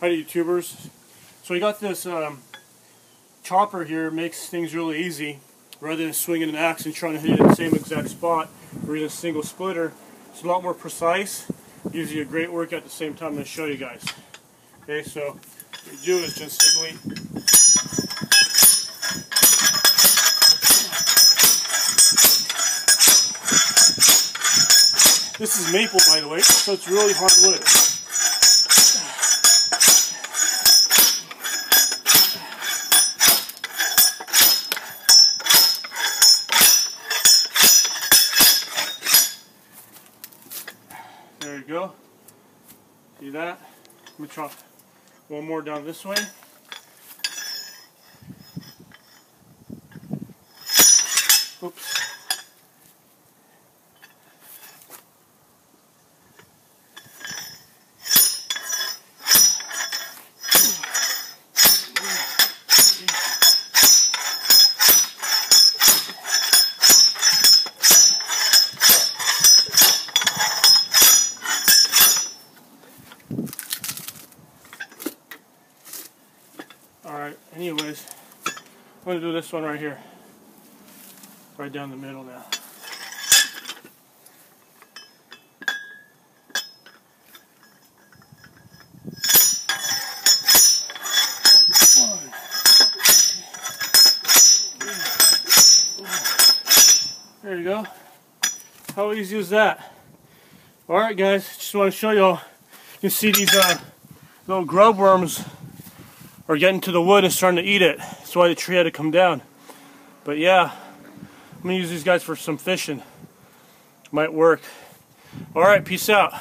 Hi YouTubers. So we got this um, chopper here, makes things really easy. Rather than swinging an axe and trying to hit it in the same exact spot, or using a single splitter, it's a lot more precise. Gives you a great workout at the same time I'm going to show you guys. Okay, so what you do is just simply This is maple, by the way, so it's really hard wood. There you go. See that? Let me chop one more down this way. Oops. Alright, anyways, I'm going to do this one right here. Right down the middle now. There you go. How easy is that? Alright guys, just want to show y'all. You can see these uh, little grub worms are getting to the wood and starting to eat it. That's why the tree had to come down. But yeah, I'm gonna use these guys for some fishing. Might work. All right, peace out.